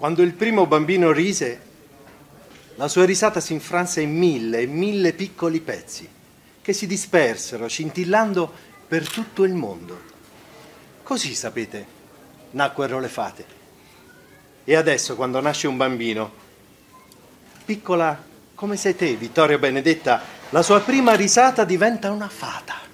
Quando il primo bambino rise, la sua risata si infranse in mille e mille piccoli pezzi che si dispersero scintillando per tutto il mondo. Così, sapete, nacquero le fate. E adesso, quando nasce un bambino, piccola come sei te, Vittorio Benedetta, la sua prima risata diventa una fata.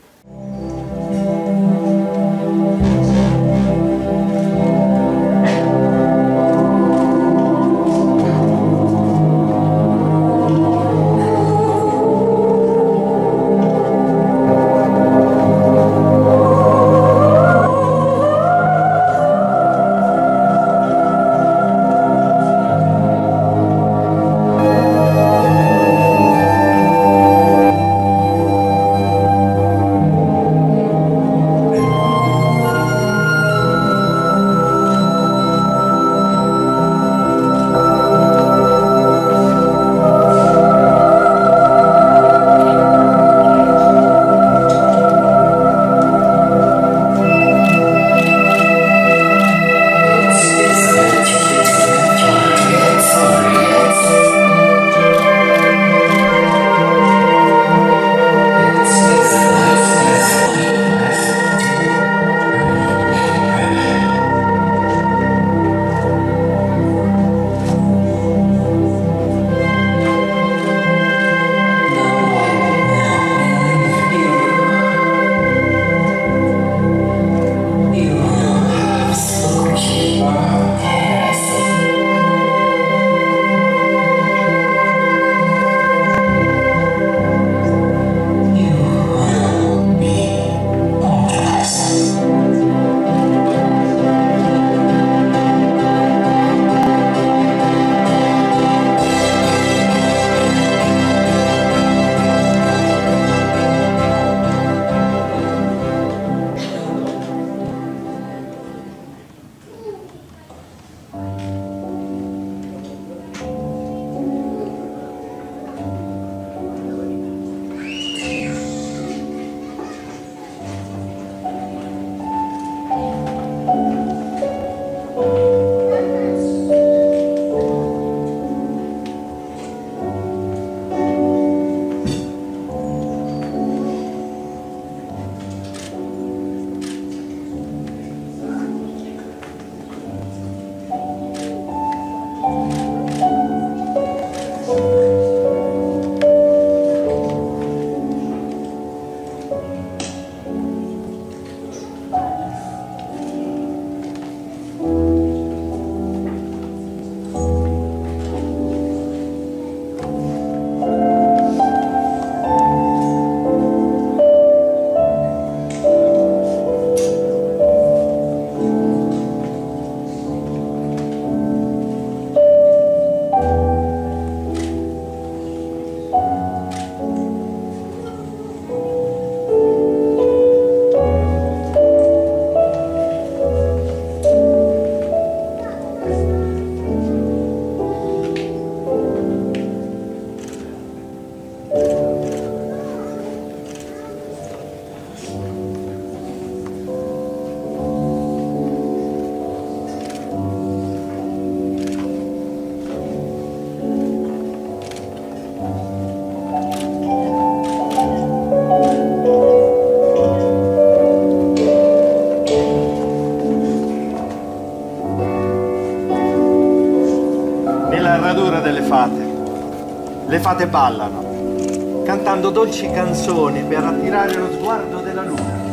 Le fate ballano, cantando dolci canzoni per attirare lo sguardo della luna.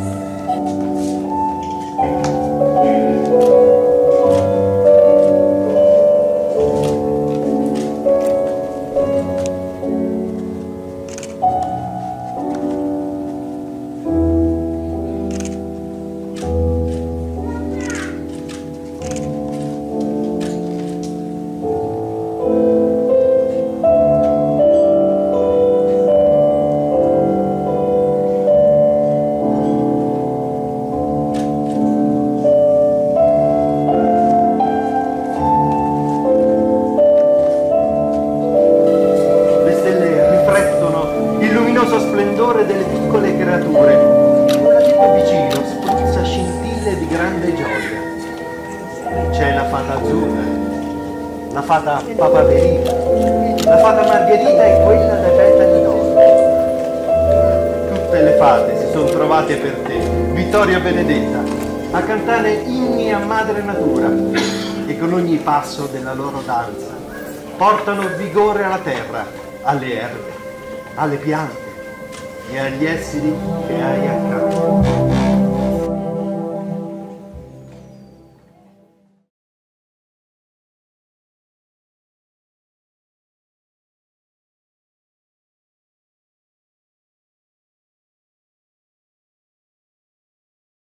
grande gioia. C'è la fata azzurra, la fata papaverina, la fata margherita e quella da Betani d'Oro. Tutte le fate si sono trovate per te, Vittoria Benedetta, a cantare inni a madre natura e con ogni passo della loro danza portano vigore alla terra, alle erbe, alle piante e agli esseri che hai accanto.